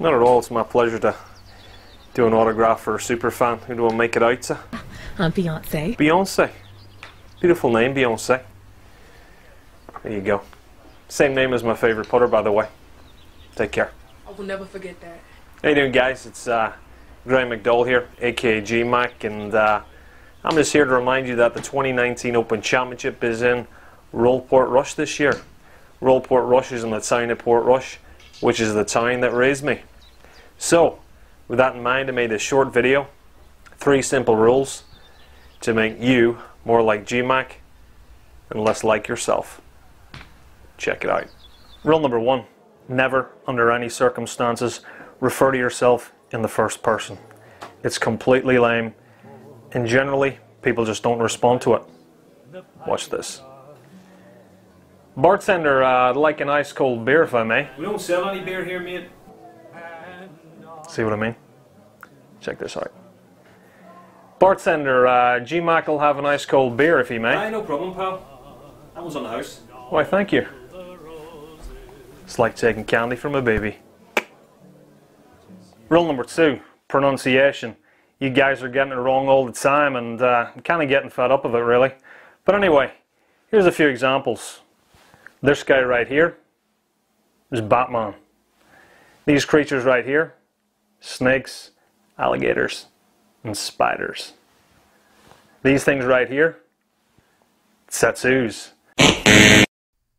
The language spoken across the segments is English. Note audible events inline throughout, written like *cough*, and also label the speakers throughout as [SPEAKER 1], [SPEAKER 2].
[SPEAKER 1] Not at all. It's my pleasure to do an autograph for a super fan. Who do I make it out to?
[SPEAKER 2] I'm *laughs* Beyonce.
[SPEAKER 1] Beyonce. Beautiful name, Beyonce. There you go. Same name as my favorite putter, by the way. Take care.
[SPEAKER 3] I will never forget that.
[SPEAKER 1] How you doing, guys? It's uh, Graeme McDowell here, aka G Mac, and uh, I'm just here to remind you that the 2019 Open Championship is in Royal Portrush this year. Royal Portrush is in the town of Portrush, which is the town that raised me. So, with that in mind, I made this short video. Three simple rules to make you more like GMAC and less like yourself. Check it out. Rule number one never, under any circumstances, refer to yourself in the first person. It's completely lame, and generally, people just don't respond to it. Watch this. Bartender, uh, I'd like an ice cold beer if I may.
[SPEAKER 4] We don't sell any beer here, mate.
[SPEAKER 1] See what I mean? Check this out. Bartender, uh, G Mac will have an ice cold beer if he may.
[SPEAKER 4] Aye, no problem, pal. That was on the house.
[SPEAKER 1] Why, thank you. It's like taking candy from a baby. Rule number two pronunciation. You guys are getting it wrong all the time, and uh, I'm kind of getting fed up of it, really. But anyway, here's a few examples. This guy right here is Batman. These creatures right here snakes, alligators, and spiders. These things right here Satsus.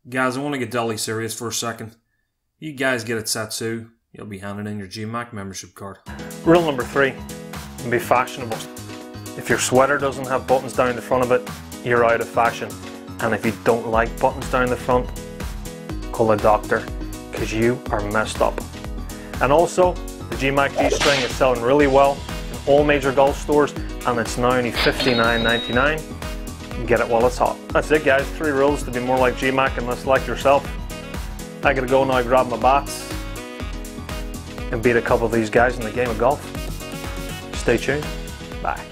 [SPEAKER 4] Guys, I want to get dully serious for a second. You guys get a tattoo, you'll be handing in your GMAC membership card.
[SPEAKER 1] Rule number three be fashionable. If your sweater doesn't have buttons down the front of it, you're out of fashion. And if you don't like buttons down the front, call a doctor because you are messed up. And also, the GMAC G-string is selling really well in all major golf stores and it's now only $59.99. Get it while it's hot. That's it guys, three rules to be more like G-Mac and less like yourself. I gotta go now grab my bats and beat a couple of these guys in the game of golf. Stay tuned. Bye.